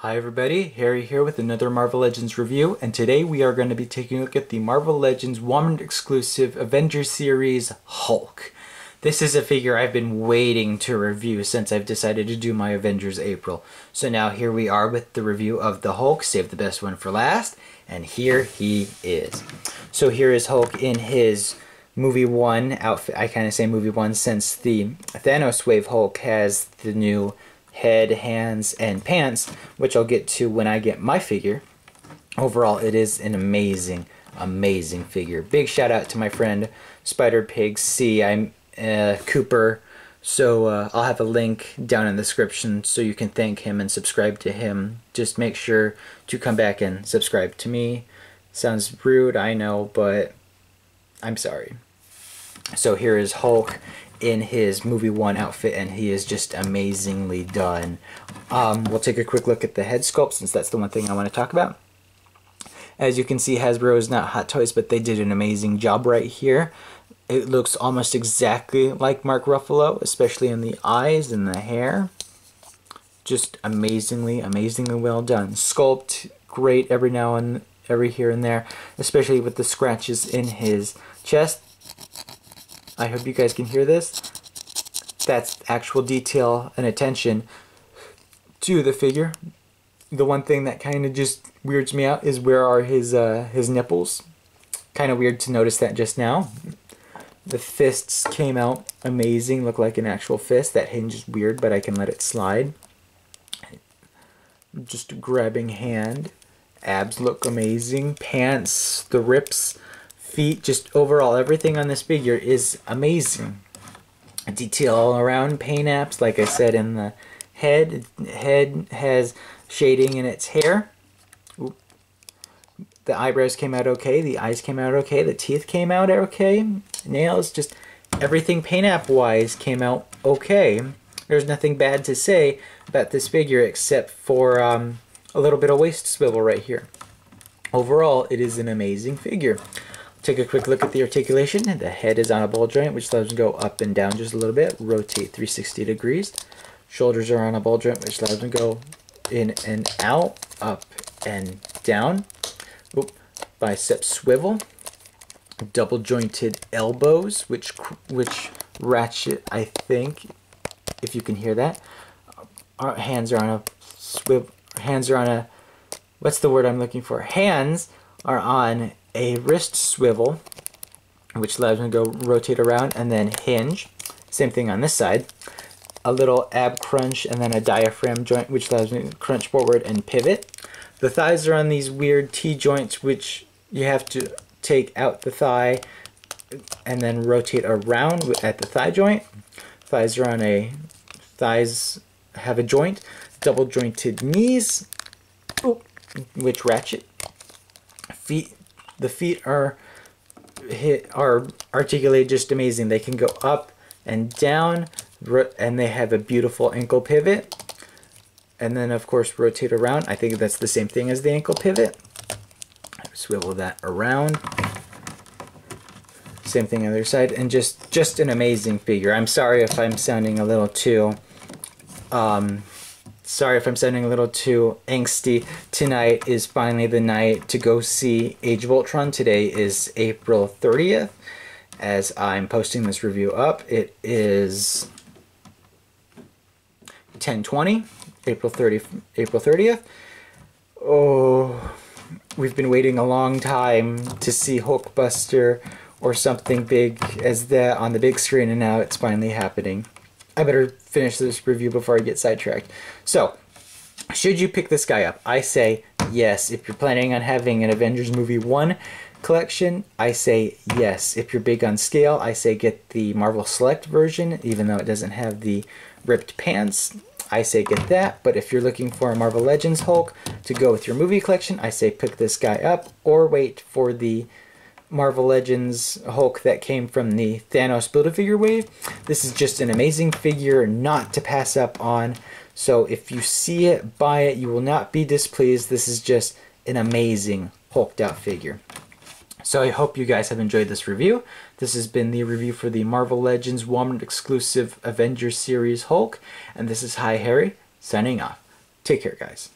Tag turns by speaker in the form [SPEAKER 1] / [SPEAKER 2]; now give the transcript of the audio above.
[SPEAKER 1] Hi everybody, Harry here with another Marvel Legends review, and today we are going to be taking a look at the Marvel Legends Walmart exclusive Avengers series Hulk. This is a figure I've been waiting to review since I've decided to do my Avengers April. So now here we are with the review of the Hulk, save the best one for last, and here he is. So here is Hulk in his movie one outfit. I kind of say movie one since the Thanos Wave Hulk has the new head, hands, and pants, which I'll get to when I get my figure. Overall, it is an amazing, amazing figure. Big shout out to my friend Spider Pig C. I'm uh, Cooper. So uh, I'll have a link down in the description so you can thank him and subscribe to him. Just make sure to come back and subscribe to me. Sounds rude, I know, but I'm sorry. So here is Hulk in his movie one outfit and he is just amazingly done. Um, we'll take a quick look at the head sculpt since that's the one thing I want to talk about. As you can see Hasbro is not Hot Toys but they did an amazing job right here. It looks almost exactly like Mark Ruffalo especially in the eyes and the hair. Just amazingly, amazingly well done. Sculpt great every now and every here and there especially with the scratches in his chest I hope you guys can hear this. That's actual detail and attention to the figure. The one thing that kind of just weirds me out is where are his uh, his nipples. Kind of weird to notice that just now. The fists came out amazing, look like an actual fist. That hinge is weird, but I can let it slide. Just grabbing hand. Abs look amazing. Pants, the rips feet, just overall everything on this figure is amazing. Detail all around, paint apps, like I said in the head. Head has shading in its hair. The eyebrows came out okay, the eyes came out okay, the teeth came out okay. Nails, just everything paint app wise came out okay. There's nothing bad to say about this figure except for um, a little bit of waist swivel right here. Overall, it is an amazing figure. Take a quick look at the articulation. The head is on a ball joint, which allows them go up and down just a little bit, rotate 360 degrees. Shoulders are on a ball joint, which allows them go in and out, up and down. Oop. Bicep swivel. Double jointed elbows, which which ratchet, I think, if you can hear that. Our hands are on a swivel. Hands are on a. What's the word I'm looking for? Hands are on a wrist swivel, which allows me to go rotate around and then hinge. Same thing on this side. A little ab crunch and then a diaphragm joint, which allows me to crunch forward and pivot. The thighs are on these weird T-joints, which you have to take out the thigh and then rotate around at the thigh joint. Thighs are on a, thighs have a joint. Double jointed knees, which ratchet. Feet the feet are hit are articulated just amazing. They can go up and down, and they have a beautiful ankle pivot. And then, of course, rotate around. I think that's the same thing as the ankle pivot. Swivel that around. Same thing on the other side, and just just an amazing figure. I'm sorry if I'm sounding a little too um, sorry if I'm sounding a little too angsty. Tonight is finally the night to go see Age of Ultron. Today is April 30th. As I'm posting this review up, it is 10:20, April 30, April 30th. Oh, we've been waiting a long time to see Hulkbuster or something big as that on the big screen, and now it's finally happening. I better finish this review before I get sidetracked. So, should you pick this guy up? I say yes. If you're planning on having an Avengers Movie 1 collection, I say yes. If you're big on scale, I say get the Marvel Select version, even though it doesn't have the ripped pants. I say get that, but if you're looking for a Marvel Legends Hulk to go with your movie collection, I say pick this guy up or wait for the Marvel Legends Hulk that came from the Thanos Build-A-Figure wave. This is just an amazing figure not to pass up on. So if you see it, buy it. You will not be displeased. This is just an amazing hulked out figure. So I hope you guys have enjoyed this review. This has been the review for the Marvel Legends Walmart exclusive Avengers series Hulk. And this is HighHarri, signing off. Take care, guys.